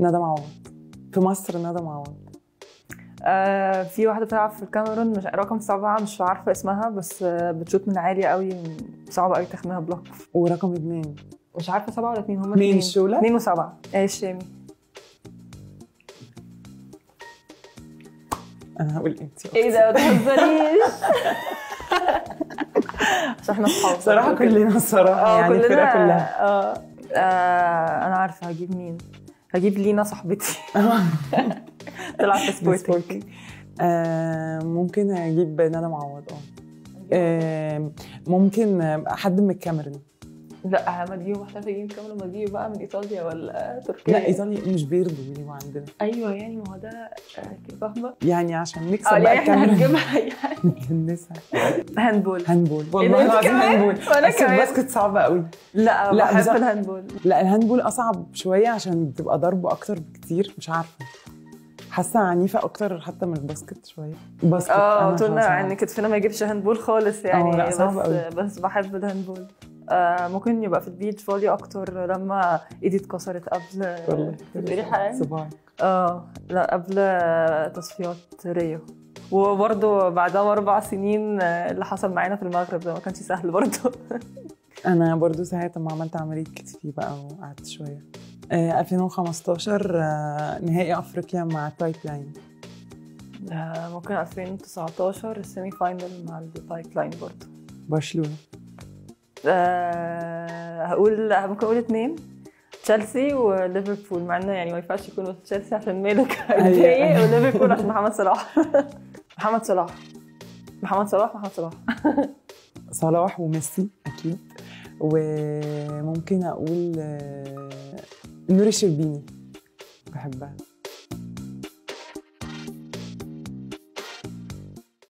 ندى معوض. في مصر ندى معوض. آه في واحدة بتلعب في الكاميرون مش رقم سبعة مش عارفة اسمها بس آه بتشوت من عالي قوي صعب قوي تخميها بلوك. ورقم اتنين. مش عارفة سبعة ولا اتنين هما مين؟ اتنين. الشولة؟ اتنين وسبعة. إيه الشامي أنا هقول انت إيه ده ما تهزريش. عشان إحنا اصحاب صراحة كلنا الصراحة آه يعني كلنا كلها. آه آه، أنا عارفة هجيب مين. هجيب لينا صاحبتي. تلعب في سبورتنج. آه ممكن أجيب ندى معوض آه ممكن حد من الكاميرون لا ما تجيبوا محتاجه تجيب كاميرا ما تجيبوا بقى من إيطاليا ولا تركيا. لا إيطاليا مش بيرضوا يجيبوا عندنا. أيوه يعني ما هو ده آه، فاهمة؟ يعني عشان نكسب آه بقى يعني إحنا هنجيبها يعني. نكنسها. handball. handball. إيه والله العظيم؟ handball. بس. ال basket صعبة قوي. لا لا، بحب ال handball. لا ال handball أصعب شوية عشان تبقى ضرب أكتر بكتير مش عارفة. حاسة عنيفة أكتر حتى من ال basket شوية. ال basket آه خلاص يعني كتفنا ما يجيبش handball خالص يعني لا، بس. بس بحب ال handball. آه ممكن يبقى في ال beach volley أكتر لما إيدي اتكسرت قبل حاجة صباعك آه لا قبل تصفيات ريو. وبرضه بعدها بأربع سنين آه، اللي حصل معانا في المغرب ده ما كانش سهل برضه. أنا برضو ساعه ما عملت عمليه كتفي بقى وقعدت شوية. آه 2015 آه نهائي أفريقيا مع ال Pipeline آه، ممكن 2019 ال semi final مع ال Pipeline برضه. برشلونة. آه هقول ممكن أقول اتنين. تشيلسي وليفربول مع إنه يعني ما ينفعش يكونوا تشيلسي عشان مالك. هيتضايق أيوة. وليفربول عشان محمد صلاح. محمد صلاح. محمد صلاح محمد صلاح. صلاح وميسي أكيد. وممكن أقول آه نور الشربيني بحبها.